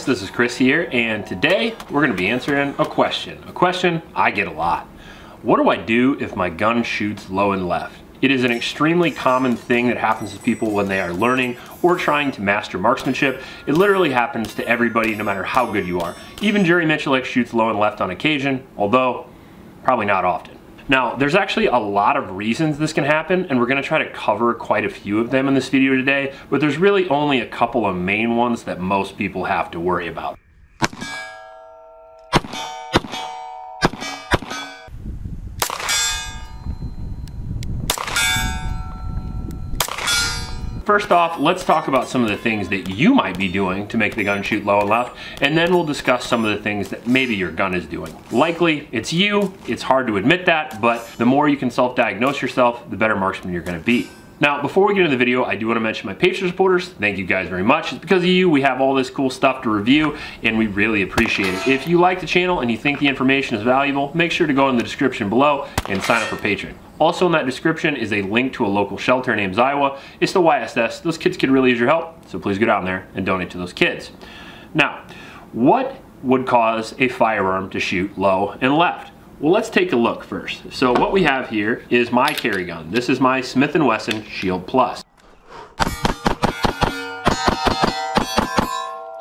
guys, this is Chris here, and today we're gonna be answering a question. A question I get a lot. What do I do if my gun shoots low and left? It is an extremely common thing that happens to people when they are learning or trying to master marksmanship. It literally happens to everybody no matter how good you are. Even Jerry Miculek shoots low and left on occasion, although probably not often. Now, there's actually a lot of reasons this can happen, and we're gonna try to cover quite a few of them in this video today, but there's really only a couple of main ones that most people have to worry about. First off, let's talk about some of the things that you might be doing to make the gun shoot low and left, and then we'll discuss some of the things that maybe your gun is doing. Likely, it's you, it's hard to admit that, but the more you can self-diagnose yourself, the better marksman you're gonna be. Now, before we get into the video, I do want to mention my Patreon supporters. Thank you guys very much. It's because of you we have all this cool stuff to review, and we really appreciate it. If you like the channel and you think the information is valuable, make sure to go in the description below and sign up for Patreon. Also in that description is a link to a local shelter named Iowa. It's the YSS. Those kids could really use your help, so please go down there and donate to those kids. Now, what would cause a firearm to shoot low and left? Well, let's take a look first. So what we have here is my carry gun. This is my Smith & Wesson Shield Plus.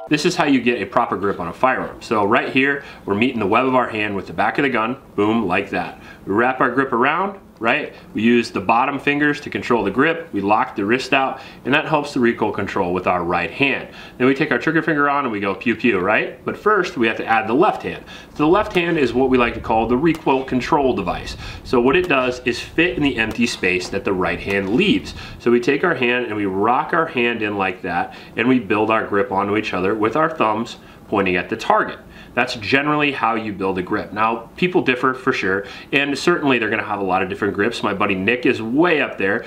This is how you get a proper grip on a firearm. So right here, we're meeting the web of our hand with the back of the gun, boom, like that. We wrap our grip around, right? We use the bottom fingers to control the grip, we lock the wrist out, and that helps the recoil control with our right hand. Then we take our trigger finger on and we go pew pew, right? But first we have to add the left hand. So the left hand is what we like to call the recoil control device. So what it does is fit in the empty space that the right hand leaves. So we take our hand and we rock our hand in like that, and we build our grip onto each other with our thumbs pointing at the target. That's generally how you build a grip. Now, people differ for sure, and certainly they're gonna have a lot of different grips. My buddy Nick is way up there.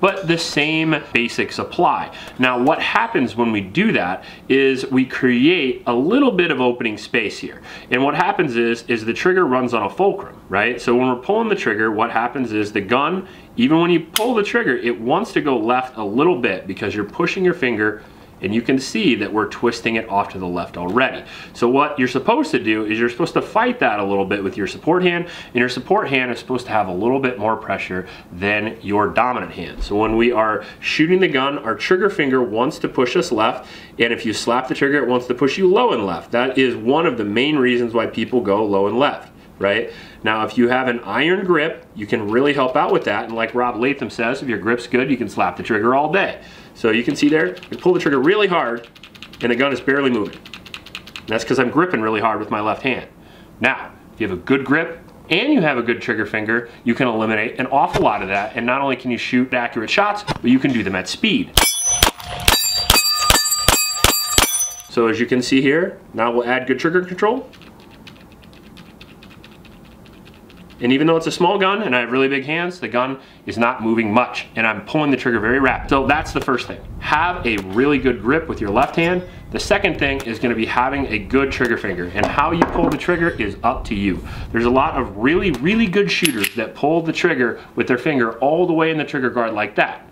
But the same basics apply. Now what happens when we do that is we create a little bit of opening space here. And what happens is, is the trigger runs on a fulcrum, right? So when we're pulling the trigger, what happens is the gun, even when you pull the trigger, it wants to go left a little bit because you're pushing your finger and you can see that we're twisting it off to the left already. So what you're supposed to do is you're supposed to fight that a little bit with your support hand, and your support hand is supposed to have a little bit more pressure than your dominant hand. So when we are shooting the gun, our trigger finger wants to push us left, and if you slap the trigger, it wants to push you low and left. That is one of the main reasons why people go low and left right? Now, if you have an iron grip, you can really help out with that. And like Rob Leatham says, if your grip's good, you can slap the trigger all day. So you can see there, you pull the trigger really hard and the gun is barely moving. And that's because I'm gripping really hard with my left hand. Now, if you have a good grip and you have a good trigger finger, you can eliminate an awful lot of that. And not only can you shoot accurate shots, but you can do them at speed. So as you can see here, now we'll add good trigger control. And even though it's a small gun and I have really big hands, the gun is not moving much and I'm pulling the trigger very rapid. So that's the first thing. Have a really good grip with your left hand. The second thing is gonna be having a good trigger finger and how you pull the trigger is up to you. There's a lot of really, really good shooters that pull the trigger with their finger all the way in the trigger guard like that.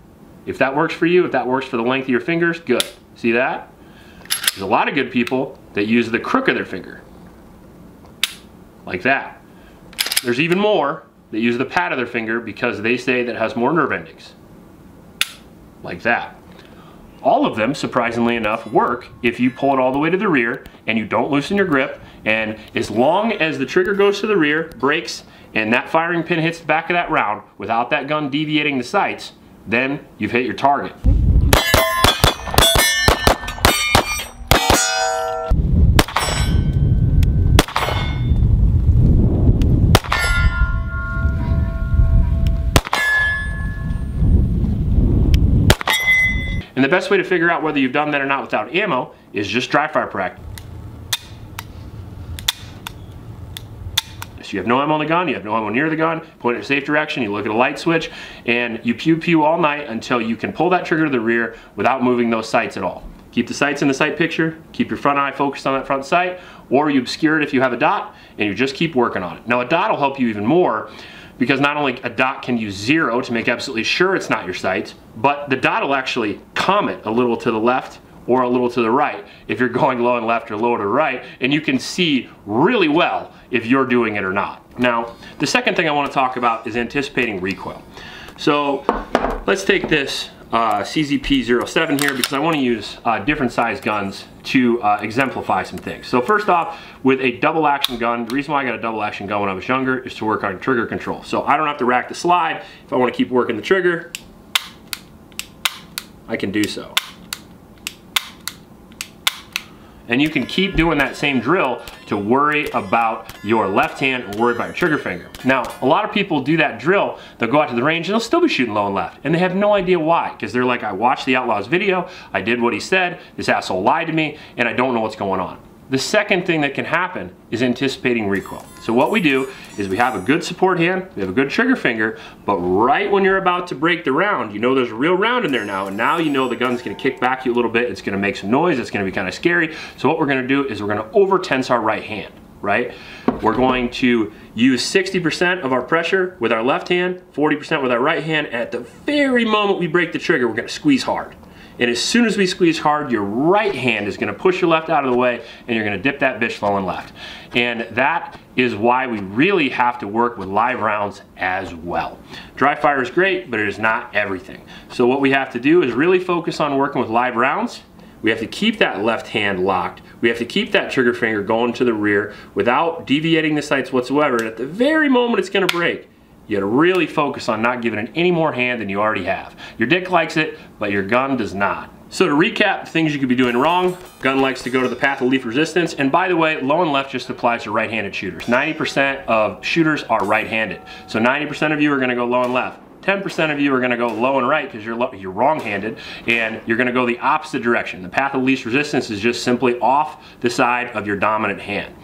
If that works for you, if that works for the length of your fingers, good. See that? There's a lot of good people that use the crook of their finger. Like that. There's even more that use the pad of their finger because they say that has more nerve endings. Like that. All of them, surprisingly enough, work if you pull it all the way to the rear and you don't loosen your grip. And as long as the trigger goes to the rear, breaks, and that firing pin hits the back of that round without that gun deviating the sights, then you've hit your target. And the best way to figure out whether you've done that or not without ammo is just dry fire practice. So you have no ammo on the gun, you have no ammo near the gun, point it in a safe direction, you look at a light switch, and you pew pew all night until you can pull that trigger to the rear without moving those sights at all. Keep the sights in the sight picture, keep your front eye focused on that front sight, or you obscure it if you have a dot, and you just keep working on it. Now a dot will help you even more because not only a dot can use zero to make absolutely sure it's not your sights, but the dot will actually comet a little to the left or a little to the right if you're going low and left or low to the right and you can see really well if you're doing it or not. Now the second thing I want to talk about is anticipating recoil. So let's take this uh, CZP-07 here because I want to use uh, different size guns to uh, exemplify some things. So first off, with a double action gun, the reason why I got a double action gun when I was younger is to work on trigger control. So I don't have to rack the slide. If I want to keep working the trigger, I can do so. And you can keep doing that same drill to worry about your left hand and worry about your trigger finger. Now, a lot of people do that drill, they'll go out to the range and they'll still be shooting low and left. And they have no idea why, because they're like, I watched the Outlaws video, I did what he said, this asshole lied to me, and I don't know what's going on. The second thing that can happen is anticipating recoil. So what we do is we have a good support hand, we have a good trigger finger, but right when you're about to break the round, you know there's a real round in there now, and now you know the gun's gonna kick back you a little bit, it's gonna make some noise, it's gonna be kind of scary. So what we're gonna do is we're gonna over tense our right hand, right? We're going to use 60% of our pressure with our left hand, 40% with our right hand. At the very moment we break the trigger, we're gonna squeeze hard. And as soon as we squeeze hard, your right hand is gonna push your left out of the way and you're gonna dip that bitch low and left. And that is why we really have to work with live rounds as well. Dry fire is great, but it is not everything. So what we have to do is really focus on working with live rounds. We have to keep that left hand locked. We have to keep that trigger finger going to the rear without deviating the sights whatsoever. And at the very moment it's gonna break, you gotta really focus on not giving it any more hand than you already have. Your dick likes it, but your gun does not. So to recap, things you could be doing wrong, gun likes to go to the path of least resistance, and by the way, low and left just applies to right-handed shooters. 90% of shooters are right-handed. So 90% of you are gonna go low and left. 10% of you are gonna go low and right because you're, you're wrong-handed and you're gonna go the opposite direction. The path of least resistance is just simply off the side of your dominant hand.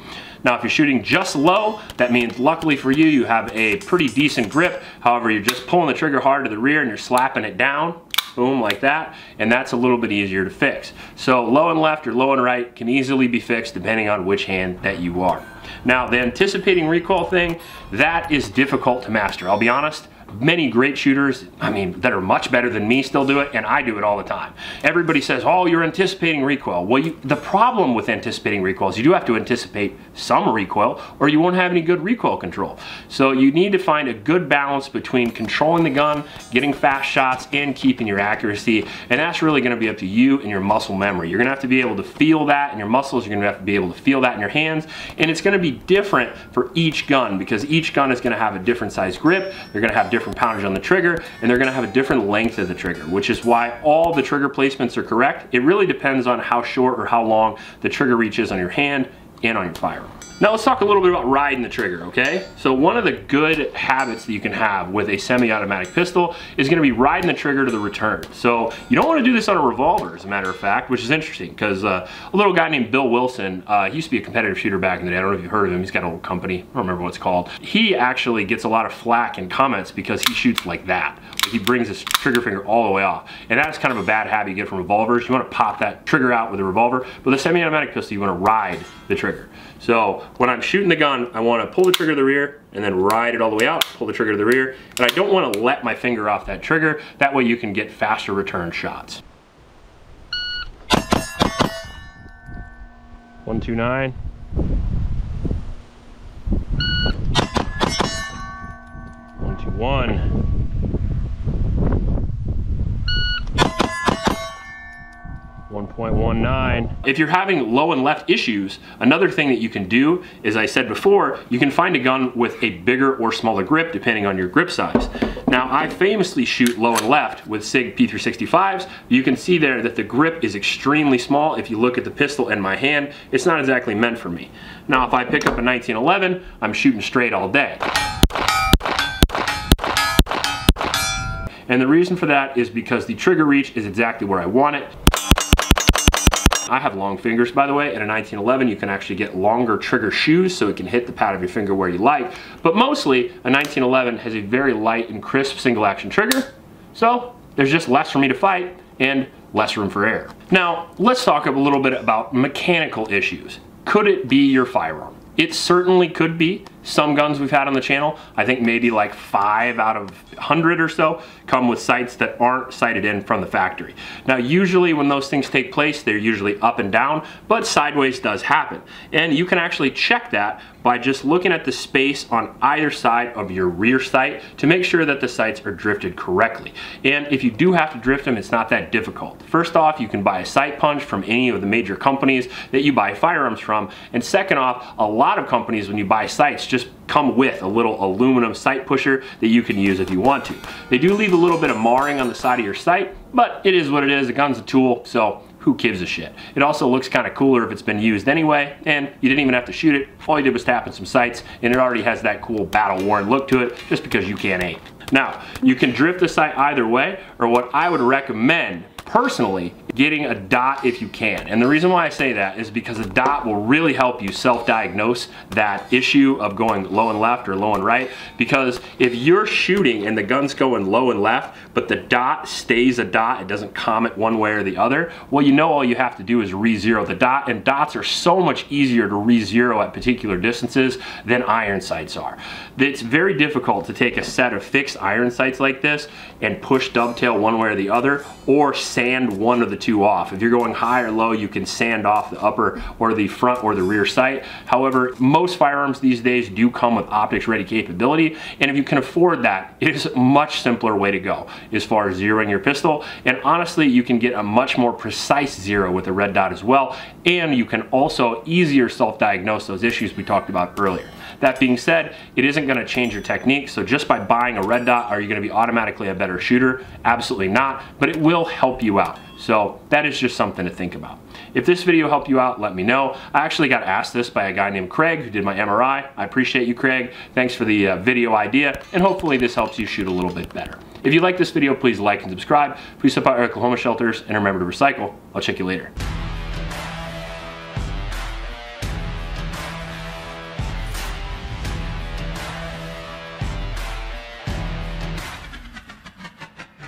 Now if you're shooting just low, that means luckily for you, you have a pretty decent grip. However, you're just pulling the trigger hard to the rear and you're slapping it down, boom, like that, and that's a little bit easier to fix. So low and left or low and right can easily be fixed depending on which hand that you are. Now the anticipating recoil thing, that is difficult to master. I'll be honest, many great shooters, I mean, that are much better than me still do it, and I do it all the time. Everybody says, oh, you're anticipating recoil. Well, you, the problem with anticipating recoil is you do have to anticipate some recoil, or you won't have any good recoil control. So you need to find a good balance between controlling the gun, getting fast shots, and keeping your accuracy, and that's really gonna be up to you and your muscle memory. You're gonna have to be able to feel that in your muscles, you're gonna have to be able to feel that in your hands, and it's gonna be different for each gun, because each gun is gonna have a different size grip, they're gonna have different different poundage on the trigger and they're gonna have a different length of the trigger, which is why all the trigger placements are correct. It really depends on how short or how long the trigger reach is on your hand and on your firearm. Now let's talk a little bit about riding the trigger, okay? So one of the good habits that you can have with a semi-automatic pistol is gonna be riding the trigger to the return. So you don't wanna do this on a revolver, as a matter of fact, which is interesting, because uh, a little guy named Bill Wilson, uh, he used to be a competitive shooter back in the day, I don't know if you've heard of him, he's got a little company, I don't remember what it's called. He actually gets a lot of flack in comments because he shoots like that. He brings his trigger finger all the way off. And that's kind of a bad habit you get from revolvers. You wanna pop that trigger out with a revolver, but the semi-automatic pistol, you wanna ride the trigger. So when I'm shooting the gun, I wanna pull the trigger to the rear and then ride it all the way out, pull the trigger to the rear. And I don't wanna let my finger off that trigger. That way you can get faster return shots. 129. One, two, one. 1.19. If you're having low and left issues, another thing that you can do, as I said before, you can find a gun with a bigger or smaller grip depending on your grip size. Now I famously shoot low and left with SIG P365s. You can see there that the grip is extremely small. If you look at the pistol in my hand, it's not exactly meant for me. Now if I pick up a 1911, I'm shooting straight all day. And the reason for that is because the trigger reach is exactly where I want it. I have long fingers, by the way. In a 1911, you can actually get longer trigger shoes so it can hit the pad of your finger where you like. But mostly, a 1911 has a very light and crisp single action trigger. So there's just less for me to fight and less room for error. Now, let's talk a little bit about mechanical issues. Could it be your firearm? It certainly could be. Some guns we've had on the channel, I think maybe like five out of 100 or so, come with sights that aren't sighted in from the factory. Now usually when those things take place, they're usually up and down, but sideways does happen. And you can actually check that by just looking at the space on either side of your rear sight to make sure that the sights are drifted correctly. And if you do have to drift them, it's not that difficult. First off, you can buy a sight punch from any of the major companies that you buy firearms from. And second off, a lot of companies when you buy sights just come with a little aluminum sight pusher that you can use if you want to. They do leave a little bit of marring on the side of your sight, but it is what it is. A gun's a tool, so who gives a shit? It also looks kind of cooler if it's been used anyway, and you didn't even have to shoot it. All you did was tap in some sights, and it already has that cool battle-worn look to it, just because you can't aim. Now, you can drift the sight either way, or what I would recommend personally getting a dot if you can. And the reason why I say that is because a dot will really help you self-diagnose that issue of going low and left or low and right. Because if you're shooting and the gun's going low and left, but the dot stays a dot, it doesn't comet one way or the other, well, you know all you have to do is re-zero the dot, and dots are so much easier to re-zero at particular distances than iron sights are. It's very difficult to take a set of fixed iron sights like this and push dovetail one way or the other, or sand one of the two off. If you're going high or low, you can sand off the upper or the front or the rear sight. However, most firearms these days do come with optics ready capability. And if you can afford that, it is a much simpler way to go as far as zeroing your pistol. And honestly, you can get a much more precise zero with a red dot as well. And you can also easier self-diagnose those issues we talked about earlier. That being said, it isn't gonna change your technique, so just by buying a red dot, are you gonna be automatically a better shooter? Absolutely not, but it will help you out. So that is just something to think about. If this video helped you out, let me know. I actually got asked this by a guy named Craig who did my MRI. I appreciate you, Craig. Thanks for the uh, video idea, and hopefully this helps you shoot a little bit better. If you like this video, please like and subscribe. Please support our Oklahoma Shelters, and remember to recycle. I'll check you later.